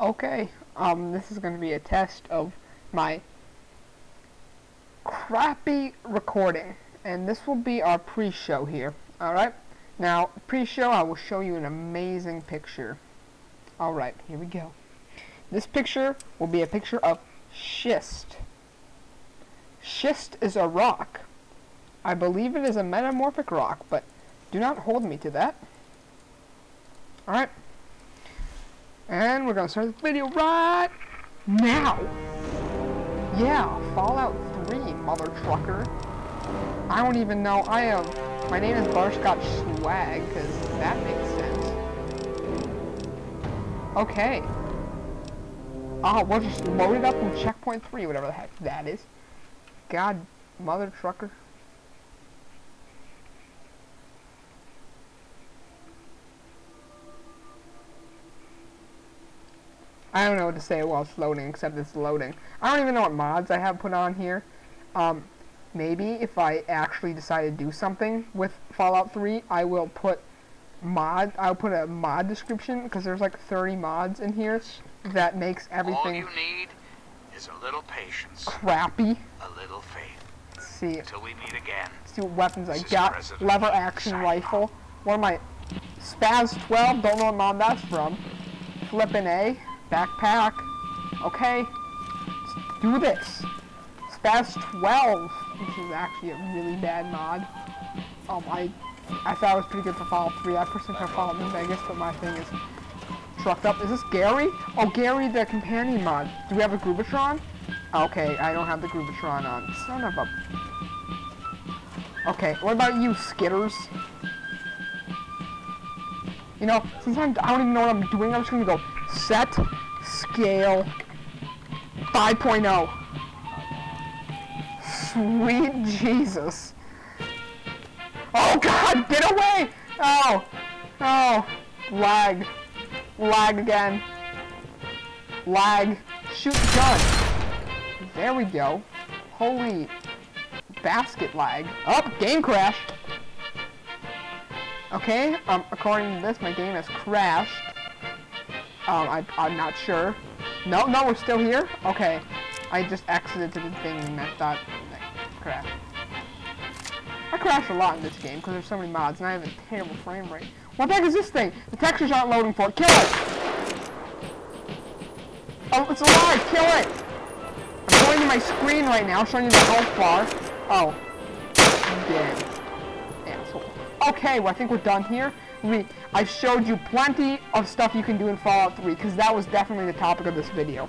Okay, um, this is going to be a test of my crappy recording. And this will be our pre-show here, alright? Now, pre-show, I will show you an amazing picture. Alright, here we go. This picture will be a picture of schist. Schist is a rock. I believe it is a metamorphic rock, but do not hold me to that. Alright. And we're gonna start the video right now. Yeah, Fallout 3, mother trucker. I don't even know. I am. My name is Butterscotch Swag, because that makes sense. Okay. Ah, we'll just load it up from checkpoint 3, whatever the heck that is. God, mother trucker. I don't know what to say while it's loading, except it's loading. I don't even know what mods I have put on here. Um, maybe if I actually decide to do something with Fallout 3, I will put mod, I'll put a mod description, because there's like 30 mods in here that makes everything... All you need is a little patience. Crappy. A little faith. Let's see. Until we meet again. Let's see what weapons I got. President Lever action rifle. One of my SPAS 12, don't know what mod that's from. Flippin' A. Backpack. Okay. Let's do this. SPAS 12, which is actually a really bad mod. Um, I, I thought it was pretty good for Fallout 3. I personally prefer Fallout New Vegas, but my thing is trucked up. Is this Gary? Oh, Gary, the companion mod. Do we have a Groovatron? Okay, I don't have the Groovatron on. Son of a... Okay, what about you, Skitters? You know, sometimes I don't even know what I'm doing. I'm just gonna go set scale 5.0. Sweet Jesus. Oh god, get away! Oh, oh, lag, lag again, lag, shoot gun. There we go. Holy basket lag. Oh, game crash. Okay, um, according to this, my game has crashed. Um, I, I'm not sure. No, no, we're still here? Okay. I just exited the thing and I thought, crap. I crash a lot in this game because there's so many mods and I have a terrible frame rate. What the heck is this thing? The textures aren't loading for it. Kill it! Oh, it's alive! Kill it! I'm going to my screen right now, showing you the health bar. Oh. Dead. Okay, well I think we're done here we I showed you plenty of stuff you can do in Fallout 3 because that was definitely the topic of this video.